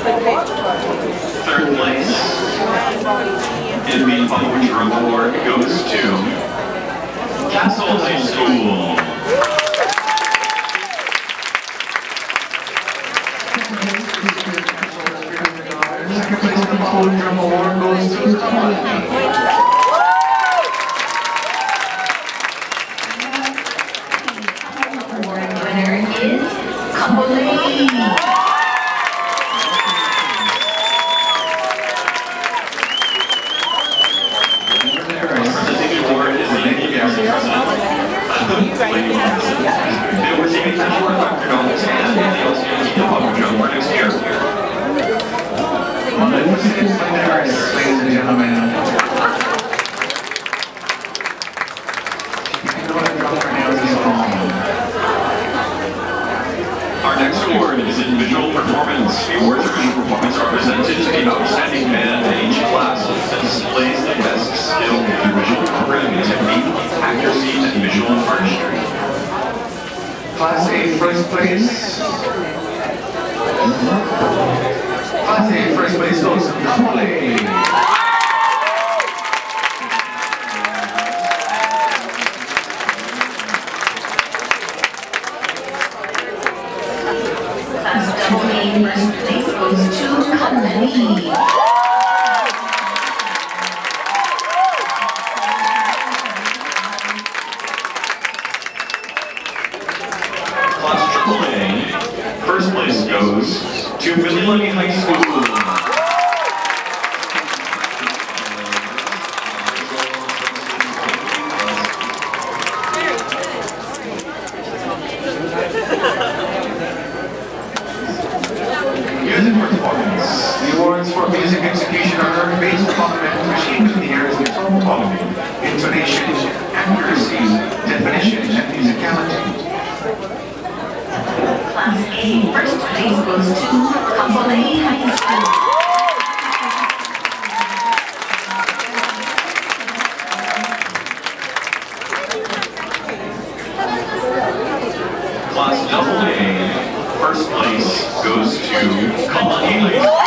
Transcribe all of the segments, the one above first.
Third place in the Poetry Award goes to Castle High School. Second place in the goes to. First place. A, first place goes to. Class first place goes to Kapolei. Definition, and musicality. Class A first place goes to Kapolei High School. Class double A, first place goes to Kalani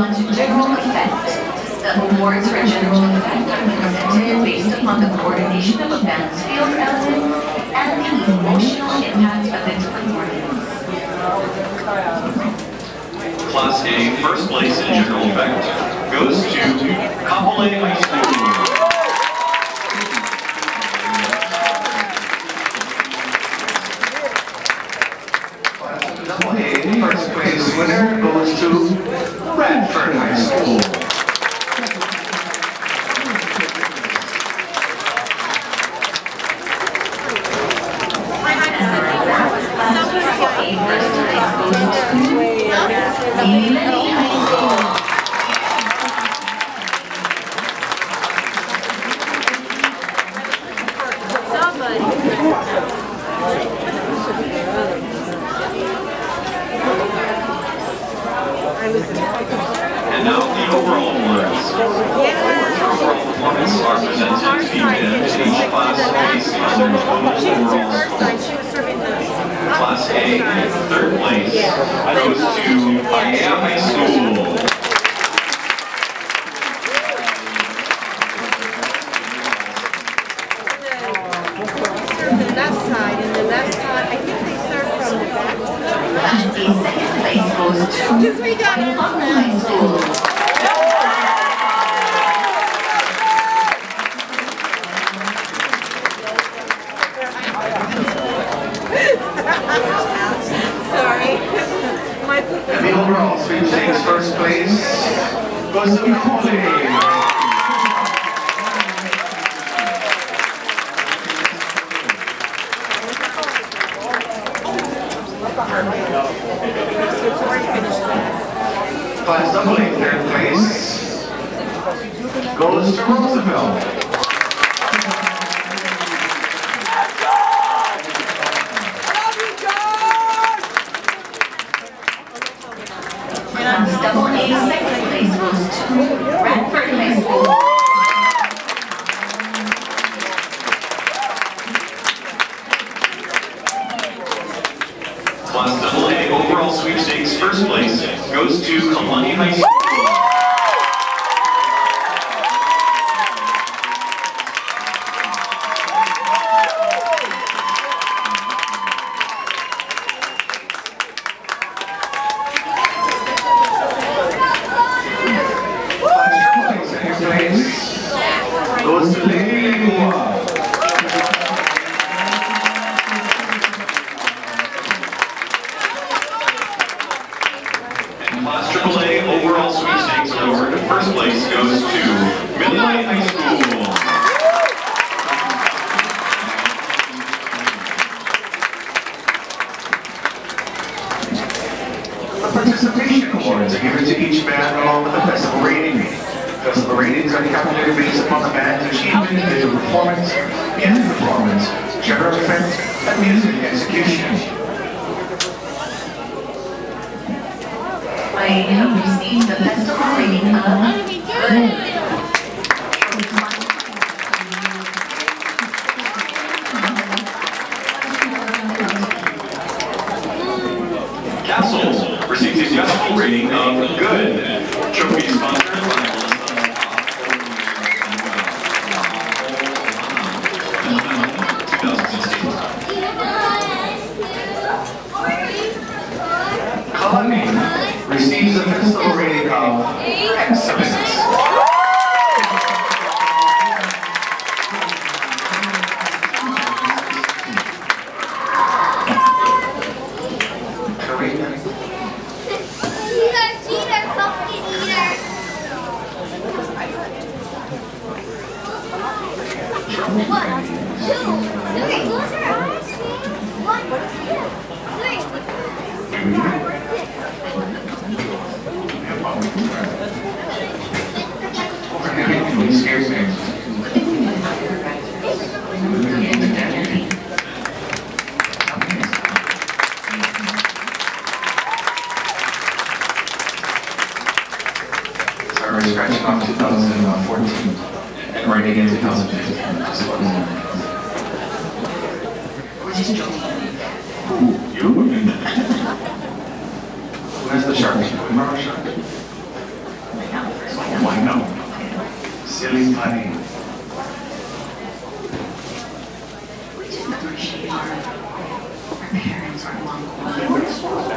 on general effect. The awards for general effect are presented based upon the coordination of a band's field element and the emotional impact of its performance. Class A, first place in general effect, goes to And now the overall awards. Performance are presented to each class based on their total overall score. Class A, third place, goes to Aiea High School. the left side, and the left side, I think they serve from the back to the Class B second place goes to Because we got Hunt High School. The overall sweepstakes first place goes to Kapolei. Class double A third place goes to Roosevelt. Sweepstakes first place goes to Kalani High School. Goes to participation awards are given to each band along with the festival rating. The festival ratings are calculated based upon the band's achievement in individual performance, music performance, general effect, and music execution. I have received the festival rating of good. Where's the shark? Remember the shark? Oh, I know. Silly funny. We just appreciate our, our parents, our uncles, our members of all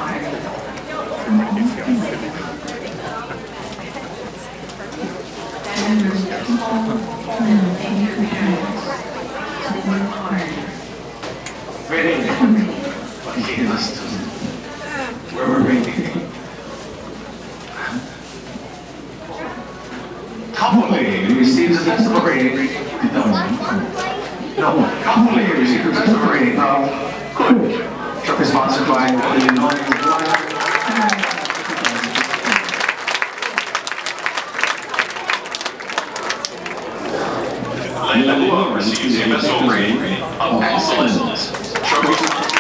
and your parents. Sponsored by Illinois. Layla Hua receives a of excellence. Trophy sponsored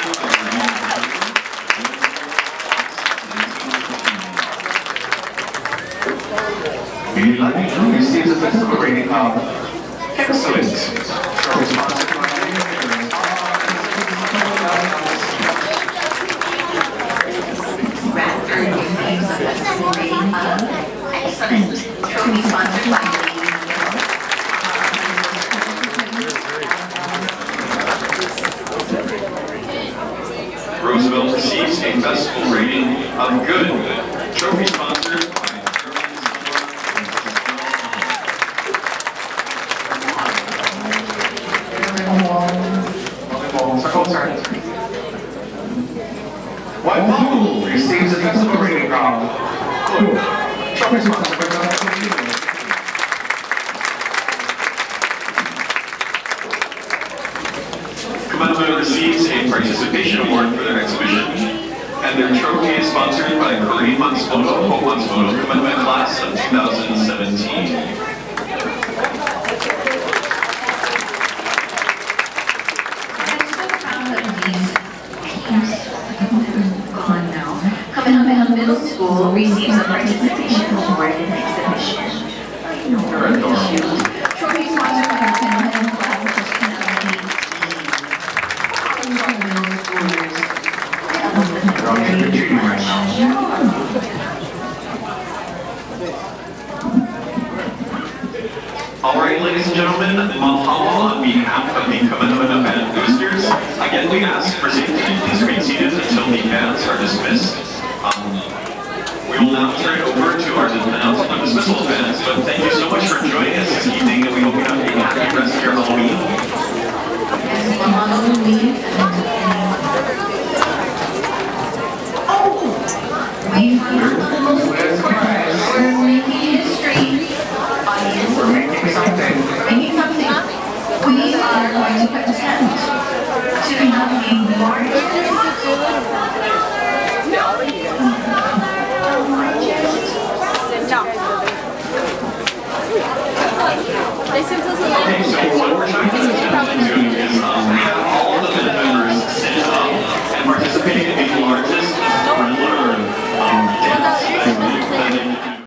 Mililani receives a of excellent. Excellent. Trophy sponsored by Lady Yellow. Roosevelt receives a festival rating of good. Trophy sponsored by. Waipahu receives a festival rating of good. Kamehameha receives a participation award for their exhibition, and their trophy is sponsored by Kareem Matsumoto, Matsumoto Kamehameha Class of 2017. Gone Middle School receives a participation cooperative exhibition. All right, ladies and gentlemen, mahalo on behalf of the Commitment of Band Boosters. Again, we ask for safety. Please remain seated until the bands are dismissed. Um, will now turn over to our announcement of dismissal bands, but thank you so much for joining us this evening, and we hope you have a happy rest of your Halloween. We're making something. making something. We are going to pretend to have a march. Okay,